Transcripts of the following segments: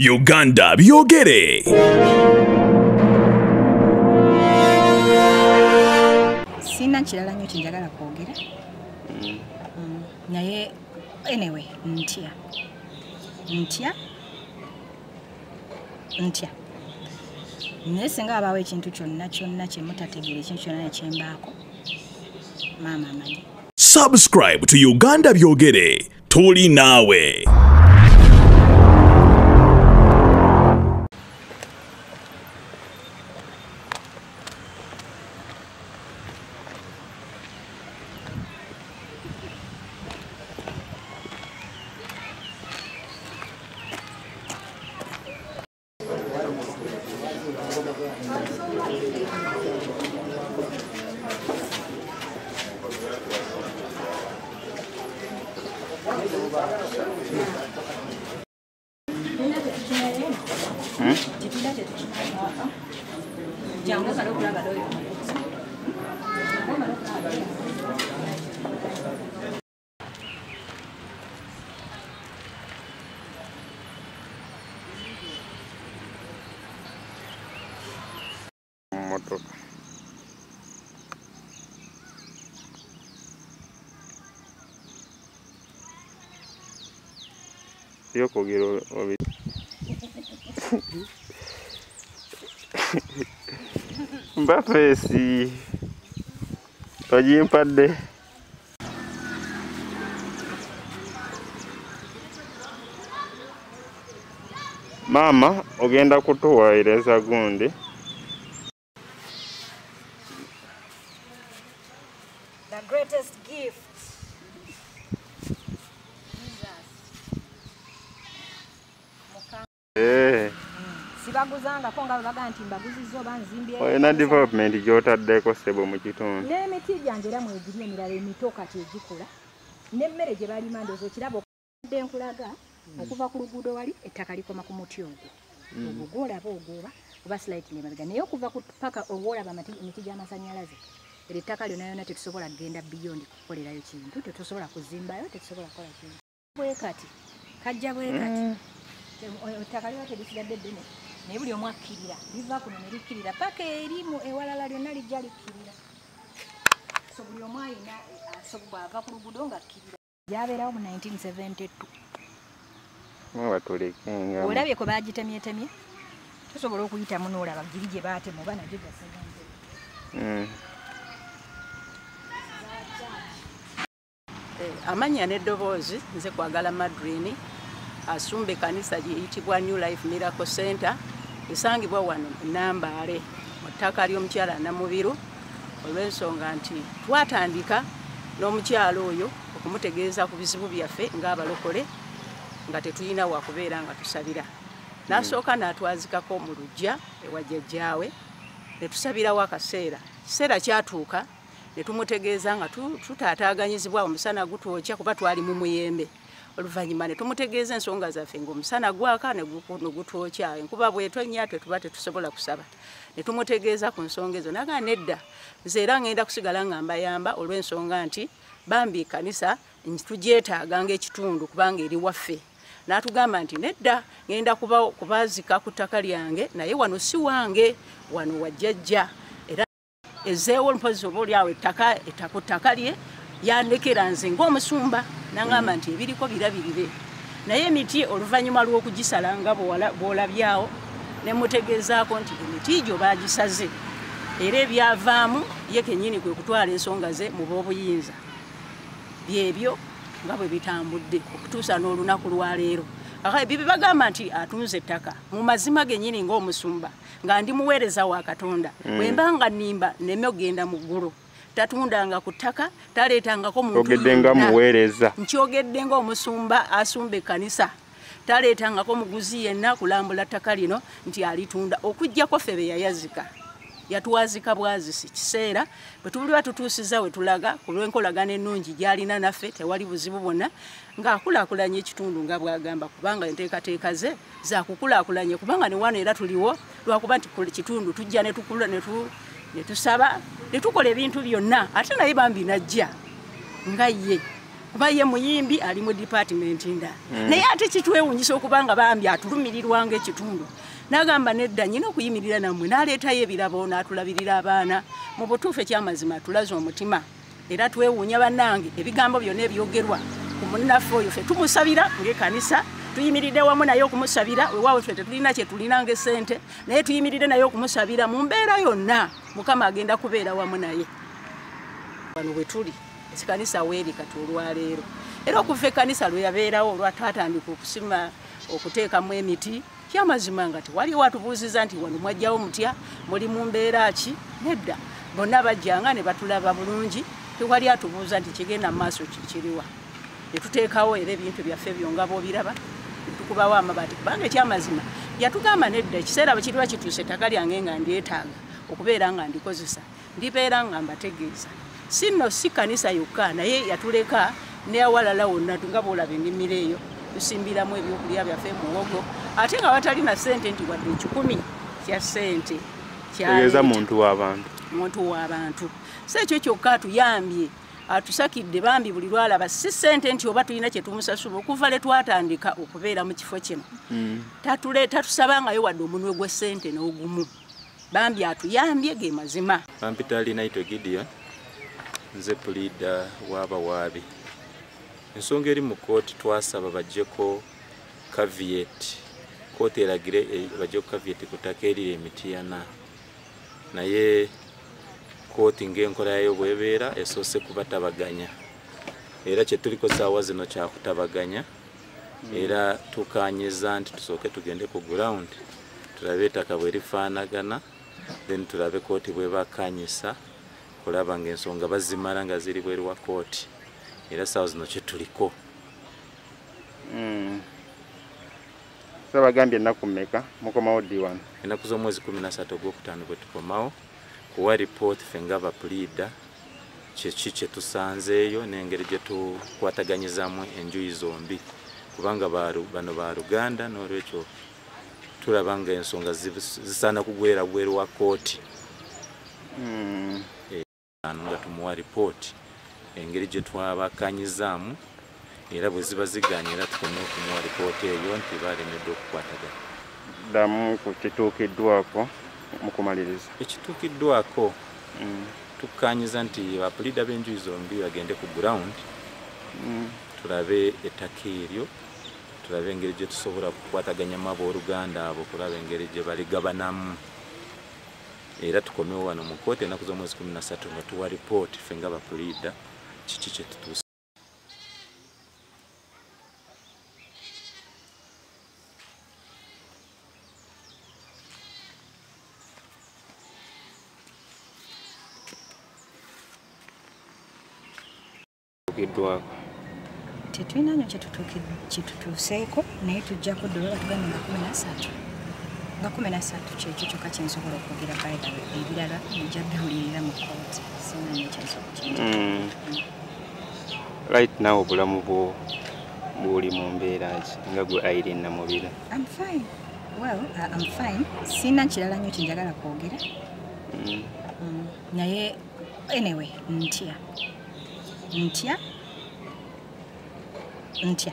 uganda byogere. Sina kirala nnyo kyenjagala kwogera. Naye anyway ntya. Ntya? Ntya. Naye singa wabaawo ekintu kyonna kyonna kyemutategeera ekintu kyonna nekyembaako maama amanyi. Subscribe to uganda byogere. Tuli naawe yokwogera obi mbafeesi ogimpadde maama ogenda kutuwaireza gundi sibaguzangako nga bebaga nti mbaguzizza oba nzimbye olina development gyotaddeko sebo mu kitundu. N'emiti gyange era mwegiri emirala emito kati egikula n'emmere gye balima ndoozi okiraba okudde nkulaga okuva ku luguudo wali ettaka likoma ku muti ogwo. Ogwo gwolaba ogwoba oba slight nemabega naye okuva ku paka ogwolaba emiti gy'amasannyalaze era ettaka lyonna yonna tetusobola kgenda biyondi kukolerayo kintu tetusobola kuzimbayo tetusobola kukola kintu. Bwe kati kajja bwe kati ettaka liba terisigadde ddene naye buli omu akkirira. Liva kuno ne likkirira. Paka erimu ewalala lyonna lijja likkirira. So buli omu ayina bw'ava ku luguudo ng'akkirira. Gyabeerawo mu 1972 mwebatulekenga olabye kwe bagitemyetemye? Tosobola okuyitamu n'olaba giri gye baatema oba nagyo gasaganze Eh, amanya n'eddoboozi nze kwagala madrini asumba ekkanisa giyitibwa new life miracle center esangibwa wano nambaale mu ttaka ly'omukyala namubiru olw'ensonga nti twatandika n'omukyala oyo okumutegeeza ku bizibu byaffe ng'abalokole nga tetulina wakubeera nga tusabira. N'asooka n'atwazikako mu lujja ewa jjajjaawe ne tusabirawo akaseera. Kiseera kyatuuka ne tumutegeeza nga tu- tutaataaganyizibwa omusana gutwokya kuba twali mu muyembe oluvannyuma ne tumutegeeza ensonga zaffe ng'omusana gwaka ne guku- ne gutwokya. Enkuba bwetonnya tetuba tetusobola kusaba. Ne tumutegeeza ku nsonga ezo. Naga nedda nze era ngenda kusigala nga mbayamba olw'ensonga nti bambi kanisa tugyetaaga ng'ekitundu kubanga eri waffe. N'atugamba nti nedda ngenda kuba- kubaazika ku ttaka lyange naye wano si wange wano wajjajja era ezeewo mpozi oba oli awo ettaka etta- ku ttaka lye yandekera nze ng'omusumba naŋŋamba nti ebiriko birabirire. Naye emiti oluvannyuma lw'okugisala nga bw'ola- bw'olabyawo ne mutegeezaako nti emiti gyo baagisaze. Era ebyavaamu ye kennyini kwe kutwala ensonga ze mu b'obuyinza. Byebyo nga bwe bitambudde okutuusa n'olunaku lwaleero bye bagamba nti atunze ettaka mu mazima gennyini ng'omusumba nga ndi muweereza wa katonda. Bwe mba nga nnimba neme ogenda mu ggulu tatundanga ku ttaka taleetangako muntu nga muweereza. Nkyogedde ng'omusumba asumba ekkanisa. Taleetangako muguzi yenna kulambula ttaka lino nti alitunda. Okuggyako ffe be yayazika. Yatuwazika bwazisi kiseera. Bwe tuliba tutuusiza we tulaga ku lw'enkolagana ennungi gy'alina naffe tewali buzibu bwonna ng'akulaakulanya ekitundu nga bw'agamba kubanga enteekateeka ze zakukulaakulanye kubanga ne wano era tuliwo lwakuba nti kitundu tujja ne tusaba ne tukola ebintu byonna ate naye bambi najja nga ye. Kuba ye muyimbi ali mu department ndala naye ate kitwewunyisa okuba nga bambi atulumirirwa ngaekitundu nagamba nedda nyina okuyimirira nammwe naleetayo ebirabo n'atulabirira abaana. Mu butuufu ekyamazima atulaze omutima. Era twewuunya bannange ebigambo byonna ebyogerwa ku munnaffe oyo ffe tumusabira ng'ekanisa tuyimiridde wamu naye okumusabira wewaawe ffe tetulina kye tulina ngaesente naye tuyimiridde naye okumusabira mu mbeera yonna. Mukama agenda kubeera wamu naye. Wano bwe tuli ekikanisa weeri kati olwaleero. Era okuva ekkanisa lwe yabeerawo olwatwatandika okusima okuteekamu emiti kyamazima nga tewaliwo atubuuziza nti wano mwajjawo mutya? Muli mu mbeera ki? Nedda. Bonna bajjanga ne batulaba bulungi. Tewali atubuuza nti kigenda mu maaso kikiriwa netuteekawo era ebintu byaffe byonga boobiraba netukubawo amabaati kubanga ekyamazima yatugamba nedda ekiseera bwe kiriba kituuse ettaka lyange nga ndyetaaga okubeera nga ndikozesa ndibeera nga mbategeeza. Si nno si kanisa yokka naye yatuleka newalala wonna nga boolaba ennimiro eyo tusimbiramu ebyokulya byaffe muwogo ate nga batalina sente nti wadde ekikumi kya sente tegeeza muntu w'abantu muntu w'abantu si ekyo kyokka atuyambye atusakidde bambi buli lwalaba si sente nti oba tulina kye tumusasula okuva le twatandika okubeera mu kifo kino. Tatule tatusabangayo wadde omunwe gw'essente n'ogumu. Bambi atuyambye ge mazima. Bampita linaito gideon nze pulida w'abawaabi ensonga eri mu kooti twasaba bajjeko kaviet kooti eragire eh, bajjeko kaviet ku ttaka eriri emitiyana naye kooti ng'enkola yayo bwebeera esoose kubatabaganya. Era kyetuliko saawa zino kyakutabaganya era tukanyiza nti tusooke tugende ku ground tulabe ettaka bwe lifaanagana then tulabe kooti bwebakanyisa kulaba ngaensonga bazimala nga ziri bweru wa kooti era saawa zino kyetuliko. Mm. so bagambye ennaku mmeka? Mukomawo ddi wano ennaku z'omwezi 13 ogwokutaano bwe tukomawo kuwa ripooti ffe nga bapuliida kyeki kye tusanzeeyo n'engeri gye tukwataganyizamu enjuyi zombi. Kubanga bano ba luganda n'olwekyo tulaba nga ensonga zisaana kugwera bweru wa kooti Mm. ano nga tumuwa ripooti engeri gye twabakanyizaamu era bwe ziba ziganye era tukomye okumuwa ripooti eyo nti balemeddwa okukwatagana. Ddamu ku kituukiddwako mu kumaliriza ekituukiddwako Mm. tukanyiza nti bapulida b'enjuyi zombi bagende ku ground Mm. tulabe ettaka eryo tulabe engeri gye tusobola kukwataganyamu abooluganda abo kulaba engeri gye baligabanamu era tukomewo wano mu kooti ennaku z'omwezi 13 nga tuwa ripooti ffe nga bapulida kiki kye Tuukiddwako. tetulina nyo kyetutuuseeko naye tujjako dola tugambye nga kumi nasatu nga kumi nasatu kyekyo kyokka kyensobola okwogera bayidawe ebirala mujja biwulirira mu kooti sina nyo kyensobola Mm. right now obulamu bwo bwoli mu mbeera ki nga gwe irene namubira I'm fine. Well, uh, I'm fine. Sina kirala nnyo kyenjagala kwogera. Mm. Mm, naye anyway ntya ntya ntya?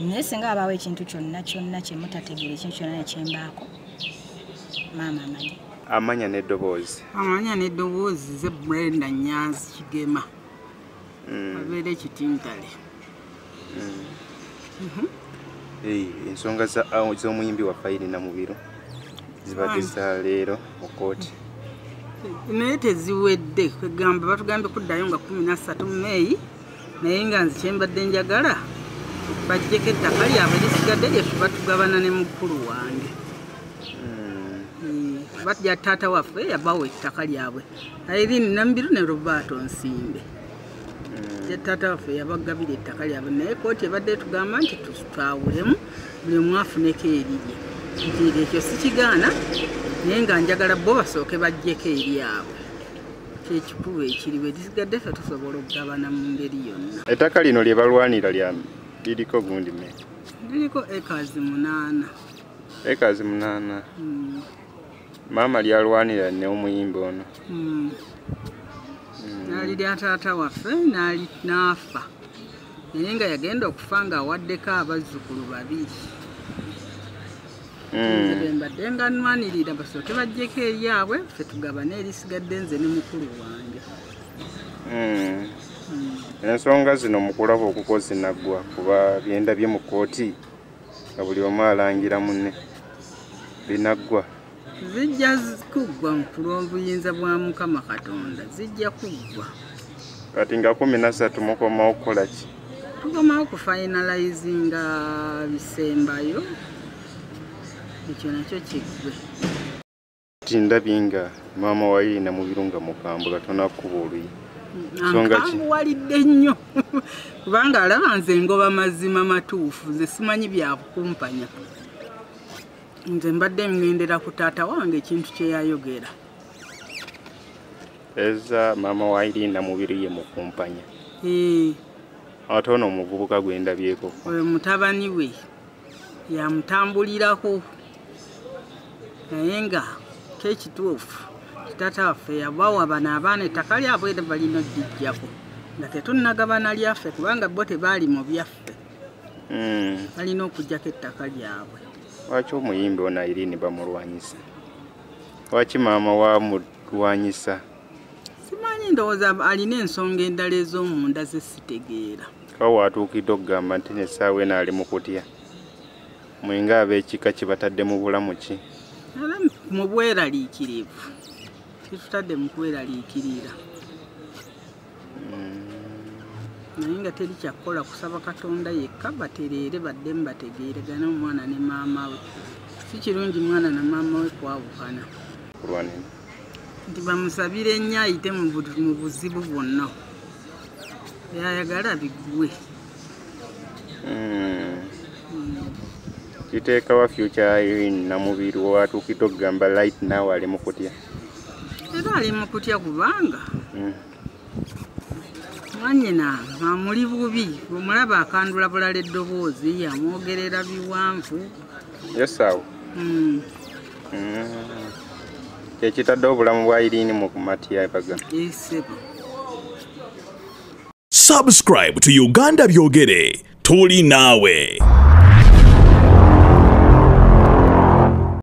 Naye singa wabaawo ekintu kyonna kyonna kyemutategeera ekintu kyonna nekyembaako maama amanyi. Amanya n'eddoboozi. Amanya n'eddoboozi ze brenda nyanzi kigema. Mm. abeera ekitintale. Ei, ensonga za- ah, z'omuyimbi wa fairi namubiro zibadde Aye. za leero mu kooti naye teziwedde kwegamba batugambye kuddayo nga kumi nasatu meeyi naye nga nze kyembadde njagala bajjeko ettaka lyabwe lisigadde lyefe batugabana ne mukulu wange. Mm. Eh, batya taata waffe yabawa ettaka lyabwe. Airini nambiru ne robato nsimbe. Ja taata waffe yabagabira ettaka lyabwe naye kooti ebadde tugamba nti tutwawulemu buli omu afuneko erirye. Nti ekyo sikigaana naye nga njagala bo basooke bajjeko eryabwe kyekikulu ekiriwo erisigadde ffe tusobola okugabana mu ngeri yonna. Ettaka lino lye balwanira lya liriko gundi me? Liriko ekazi munaana. Ekazi munaana. Mm, maama lyalwanira ne omuyimbi ono. Mm. naalirya taata waffe naali- n'afa. Naye nga yagenda okufa ng'awaddeko abazzukulu babiri nze bwe mbadde nga nwanirira basooke bajjeko eryabwe ffe tugabane erisigadde nze ne mukulu wange. Mm. ensonga zino mukulaba okukozi naggwa kuba byendabye mu kooti nga buli omu alangira munne. Binaggwa. Zijja zi- kuggwa ku lw'obuyinza bwa mukama katonda zijja kuggwa. Kati nga kumi nasatu mukomawo kukola ki? Tukomawo ku finalizinga bisembayo ekyo nakyo kiggwe ti ndabye nga maama wayirina mubiru nga mukambula tonakkuba oluyi. Ankambuwalidde nnyo. Kubanga alaba nze ngoba mazima matuufu nze simanyi byakumpanya nze mbadde ŋŋendera ku taata wange ekintu kye yayogera. Eza maama wayirina mubiru ye mukumpanya ate ono omuvubuka gwe ndabyeko. Oyo mutabani we yamutambulirako naye nga kekituufu kitata waffe yabawa bano abaana ettaka lyabwe balina odijjako nga tetunnagabana lyaffe kubanga bo tebaali mu byaffe. Mm. balina okugjako ettaka lyabwe. Lwaki omuyimbi ono irini bamulwanyisa? Lwaki maama wamulwanyisa simanyi ndowooza alina ensonga endala ez'omunda ze sitegeera. Kawe watuukidde okugamba nti nesaawa eno ali mu kutya? Mwinga ab'ekika kibatadde mu bulamu ki era mu bweraliikirivu. Kitutadde mu kweraliikirira. Naye nga teri kyakukola kusaba katonda yekka batereere baddemu bategeeregane omwana ne maama we. Si kirungi mwana na maama we kwawukana. Nti bamusabire nnyo ayite mu bu- mu buzibu bwonna. Byayagala biggwe kiteekawa future irini namubiri watuukidde okugamba light naawe ali mu kutya? Era ali mu kutya kubanga Mm. mwanyina amuli bubi. Omulaba akandula bulala eddoboozi yamwogerera biwanvu. Yesaawo Mm, kyekitadde obulamu bwa irini mu matyabaga esebo Subscribe to Uganda Byogere. Tuli nawe.